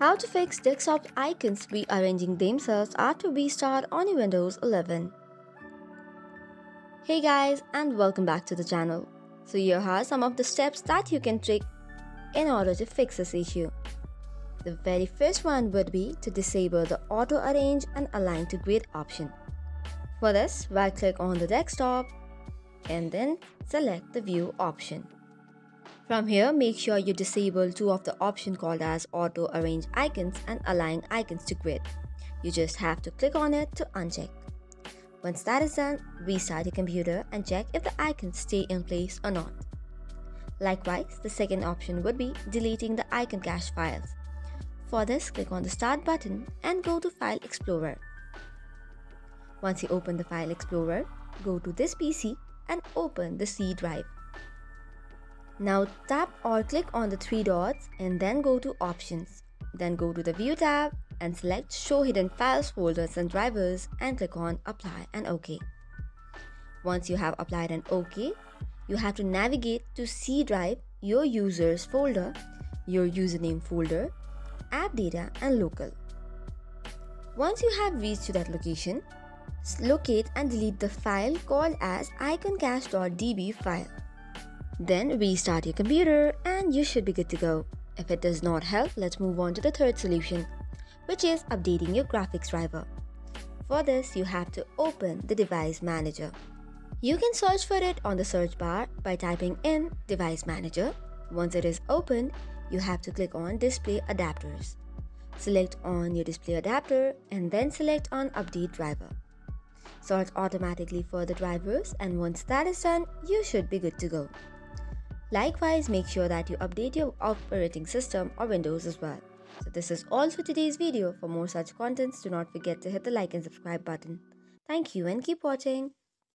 How to fix desktop icons rearranging themselves after restart on your Windows 11. Hey guys and welcome back to the channel. So here are some of the steps that you can take in order to fix this issue. The very first one would be to disable the auto arrange and align to grid option. For this, right click on the desktop and then select the view option. From here, make sure you disable two of the options called as auto arrange icons and align icons to grid. You just have to click on it to uncheck. Once that is done, restart your computer and check if the icons stay in place or not. Likewise, the second option would be deleting the icon cache files. For this, click on the Start button and go to File Explorer. Once you open the File Explorer, go to this PC and open the C drive. Now tap or click on the three dots and then go to Options. Then go to the View tab and select Show Hidden Files, Folders and Drivers and click on Apply and OK. Once you have applied and OK, you have to navigate to C drive, your users folder, your username folder, app data and local. Once you have reached to that location, locate and delete the file called as iconcache.db file. Then restart your computer and you should be good to go. If it does not help, let's move on to the third solution, which is updating your graphics driver. For this, you have to open the device manager. You can search for it on the search bar by typing in device manager. Once it is opened, you have to click on display adapters. Select on your display adapter and then select on update driver. Sort automatically for the drivers and once that is done, you should be good to go. Likewise, make sure that you update your operating system or Windows as well. So this is all for today's video. For more such contents, do not forget to hit the like and subscribe button. Thank you and keep watching.